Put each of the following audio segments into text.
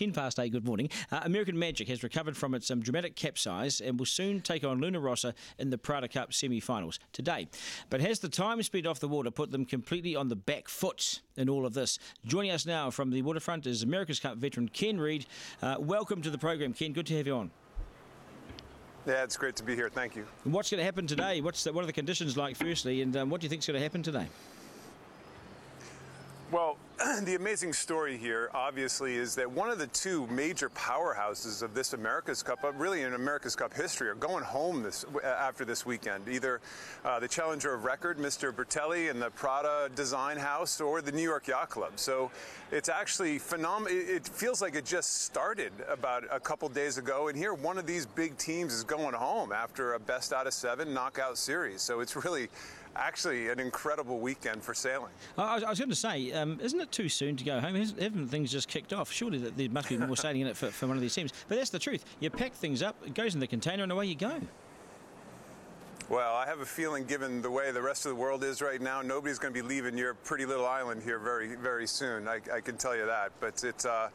10 past 8, good morning. Uh, American Magic has recovered from its um, dramatic capsize and will soon take on Luna Rossa in the Prada Cup semi finals today. But has the time speed off the water put them completely on the back foot in all of this? Joining us now from the waterfront is America's Cup veteran Ken Read. Uh, welcome to the program, Ken. Good to have you on. Yeah, it's great to be here. Thank you. And what's going to happen today? What's the, what are the conditions like, firstly, and um, what do you think is going to happen today? The amazing story here, obviously, is that one of the two major powerhouses of this America's Cup, really in America's Cup history, are going home this after this weekend. Either uh, the challenger of record, Mr. Bertelli, and the Prada Design House, or the New York Yacht Club. So it's actually phenomenal. It feels like it just started about a couple days ago, and here one of these big teams is going home after a best out of seven knockout series. So it's really actually an incredible weekend for sailing. I was, I was going to say, um, isn't it too soon to go home? Haven't things just kicked off? Surely there must be more sailing in it for, for one of these teams. But that's the truth. You pack things up, it goes in the container, and away you go. Well, I have a feeling, given the way the rest of the world is right now, nobody's going to be leaving your pretty little island here very, very soon. I, I can tell you that. But it's. Uh,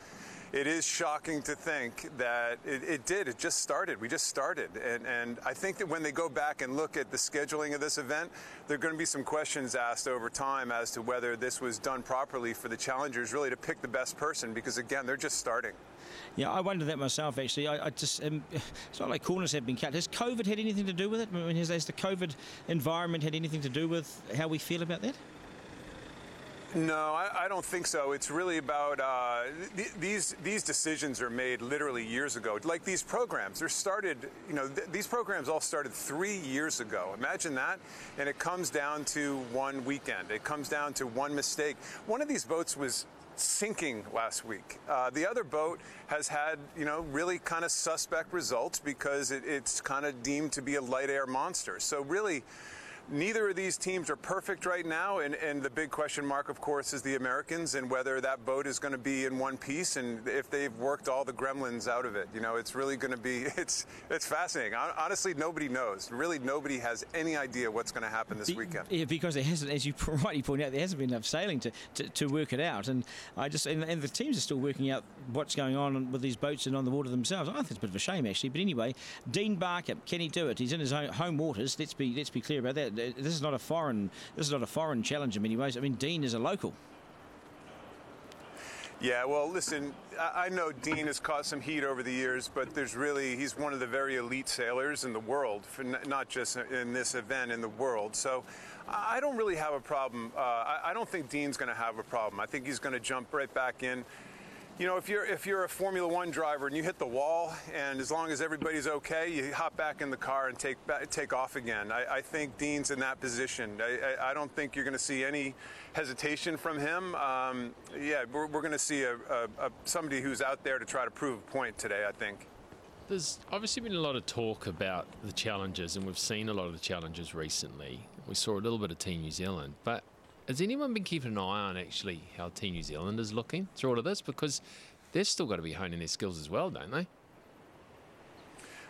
it is shocking to think that it, it, did. It just started. We just started. And, and I think that when they go back and look at the scheduling of this event, there are going to be some questions asked over time as to whether this was done properly for the challengers really to pick the best person because, again, they're just starting. Yeah, I wonder that myself. Actually, I, I just um, it's not like corners have been cut. Has COVID had anything to do with it? I mean, has, has the COVID environment had anything to do with how we feel about that? No, I, I, don't think so. It's really about uh, th- these these decisions are made literally years ago. Like these programs, they're started. You know, th- these programs all started three years ago. Imagine that, and it comes down to one weekend. It comes down to one mistake. One of these boats was sinking last week. Uh, the other boat has had, you know, really kind of suspect results because it, it's kind of deemed to be a light air monster. So really neither of these teams are perfect right now, and, and the big question mark, of course, is the Americans and whether that boat is going to be in one piece and if they've worked all the gremlins out of it. You know, it's really going to be it's it's fascinating. Honestly, nobody knows. Really, nobody has any idea what's going to happen this weekend. Yeah, because there hasn't, as you rightly point out, there hasn't been enough sailing to, to, to work it out, and I just and, and, the teams are still working out what's going on with these boats and on the water themselves. I think it's a bit of a shame actually, but anyway, Dean Barker, can he do it? He's in his own home waters. Let's be let's be clear about that this is not a foreign this is not a foreign challenge in many ways. I mean, Dean is a local. Yeah, well, listen, I know Dean has caught some heat over the years, but there's really, he's one of the very elite sailors in the world, not just in this event, in the world. So I don't really have a problem. Uh, I don't think Dean's going to have a problem. I think he's going to jump right back in you know, if you're if you're a Formula One driver and you hit the wall, and as long as everybody's okay, you hop back in the car and take take off again. I, I think Dean's in that position. I, I, I don't think you're going to see any hesitation from him. Um, yeah, we're, we're going to see a, a, a, somebody who's out there to try to prove a point today. I think. There's obviously been a lot of talk about the challenges, and we've seen a lot of the challenges recently. We saw a little bit of Team New Zealand, but has anyone been keeping an eye on actually how Team New Zealand is looking through all of this? Because they've still got to be honing their skills as well, don't they?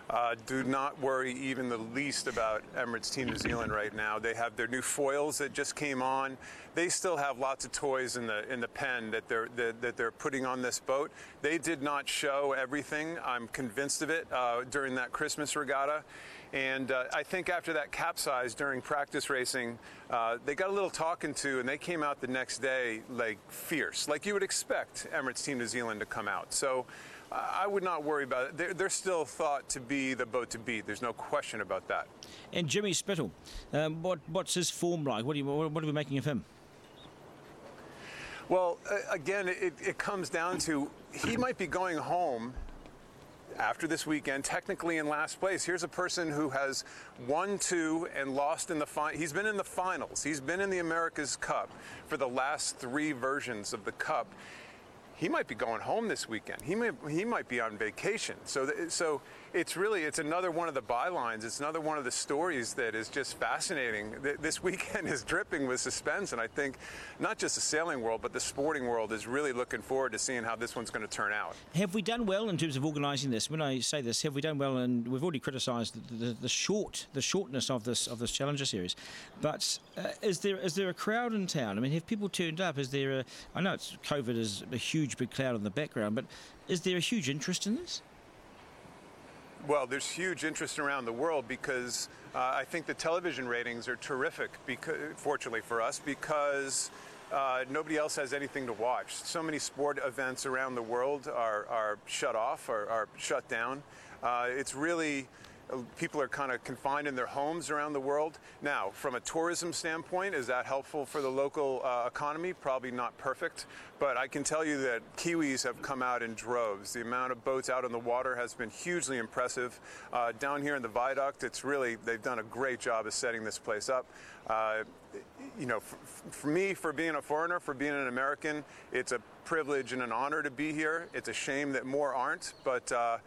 Uh, do not worry even the least about Emirates Team New Zealand right now. They have their new foils that just came on. They still have lots of toys in the in the pen that they're that, that they're putting on this boat. They did not show everything. I'm convinced of it uh, during that Christmas regatta. And uh, I think after that capsize during practice racing, uh, they got a little talking to, and they came out the next day like fierce, like you would expect Emirates Team New Zealand to come out. So I would not worry about it. They're, they're, still thought to be the boat to beat. There's no question about that. And Jimmy Spithill, um, what, what's his form like? What are, you, what are we making of him? Well, again, it, it comes down to he might be going home after this weekend, technically in last place. Here's a person who has won two and lost in the final. He's been in the finals. He's been in the America's Cup for the last three versions of the Cup he might be going home this weekend. He may he might be on vacation. So th- so it's really it's another one of the bylines. It's another one of the stories that is just fascinating. This weekend is dripping with suspense, and I think not just the sailing world, but the sporting world is really looking forward to seeing how this one's going to turn out. Have we done well in terms of organising this? When I say this, have we done well? And we've already criticised the, the, the, short the shortness of this of this Challenger series, but uh, is there is there a crowd in town? I mean, have people turned up? Is there a? I know it's COVID is a huge big cloud in the background, but is there a huge interest in this? Well, there's huge interest around the world because uh, I think the television ratings are terrific, because, fortunately for us, because uh, nobody else has anything to watch. So many sport events around the world are, are shut off, or are shut down. Uh, it's really people are kind of confined in their homes around the world. Now, from a tourism standpoint, is that helpful for the local uh, economy? Probably not perfect, but I can tell you that Kiwis have come out in droves. The amount of boats out on the water has been hugely impressive. Uh, down here in the viaduct, it's really, they've done a great job of setting this place up. Uh, you know, for, for, me, for being a foreigner, for being an American, it's a privilege and an honor to be here. It's a shame that more aren't, but uh,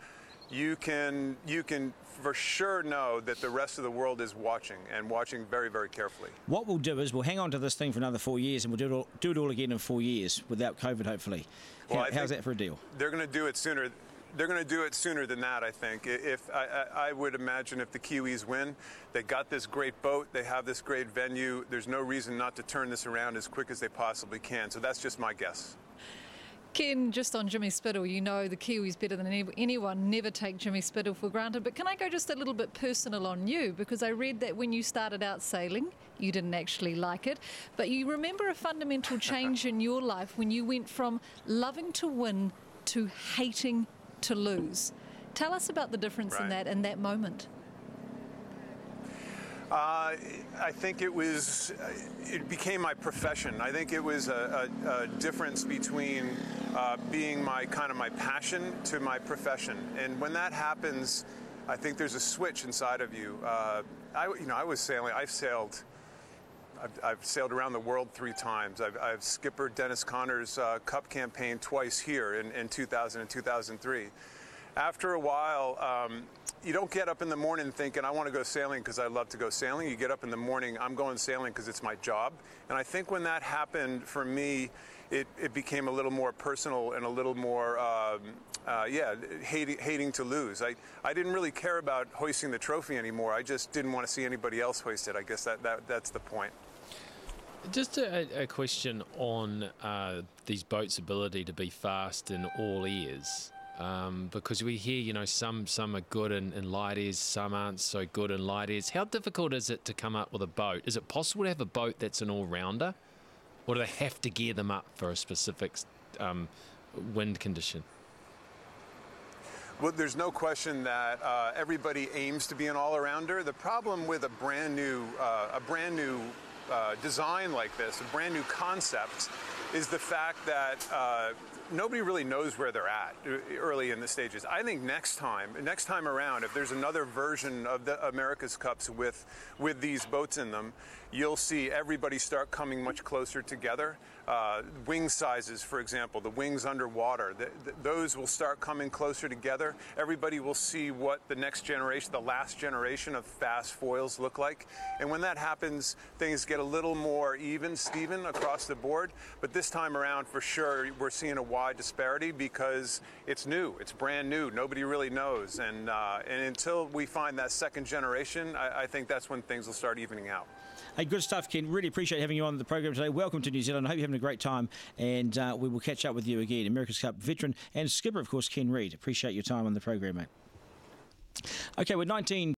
you can you can for sure know that the rest of the world is watching and watching very, very carefully. What we'll do is we'll hang on to this thing for another four years and we'll do it all, do it all again in four years without COVID, hopefully. Well, How, how's that for a deal? They're going to do it sooner. They're going to do it sooner than that, I think. If I, I, I would imagine if the Kiwis win, they got this great boat, they have this great venue. There's no reason not to turn this around as quick as they possibly can. So that's just my guess. Ken, just on Jimmy Spithill, you know the Kiwis better than anyone. Never take Jimmy Spithill for granted. But can I go just a little bit personal on you? Because I read that when you started out sailing, you didn't actually like it. But you remember a fundamental change in your life when you went from loving to win to hating to lose. Tell us about the difference right. in that in that moment. I think it was, it became my profession. I think it was a, a, a difference between uh, being my kind of my passion to my profession. And when that happens, I think there's a switch inside of you. Uh, I, you know, I was sailing, I've sailed, I've, I've sailed around the world three times. I've, I've skippered Dennis Conner's uh, Cup campaign twice here in, in 2000 and 2003 after a while, um, you don't get up in the morning thinking, I want to go sailing because I love to go sailing. You get up in the morning, I'm going sailing because it's my job. And I think when that happened for me, it, it became a little more personal and a little more, um, uh, yeah, hating, hating to lose. I, I didn't really care about hoisting the trophy anymore. I just didn't want to see anybody else hoist it. I guess that, that that's the point. Just a, a question on uh, these boats' ability to be fast in all ears um, because we hear, you know, some some are good and, in light airs, some aren't so good and light airs. How difficult is it to come up with a boat? Is it possible to have a boat that's an all rounder, or do they have to gear them up for a specific um, wind condition? Well, there's no question that uh, everybody aims to be an all-arounder. The problem with a brand new, uh, a brand new uh, design like this, a brand new concept, is the fact that uh, nobody really knows where they're at early in the stages. I think next time, next time around, if there's another version of the America's Cups with with these boats in them, you'll see everybody start coming much closer together. Uh, wing sizes, for example, the wings underwater, the, the, those will start coming closer together. Everybody will see what the next generation, the last generation of fast foils look like. And when that happens, things get a little more even, Stephen, across the board. But this time around, for sure, we're seeing a wide disparity because it's new, it's brand new. Nobody really knows. And, uh, and until we find that second generation, I, I think that's when things will start evening out. Hey, good stuff, Ken. Really appreciate having you on the program today. Welcome to New Zealand. I hope you're having a great time, and uh, we will catch up with you again. America's Cup veteran and skipper, of course, Ken Read. Appreciate your time on the program, mate. Okay, we're 19.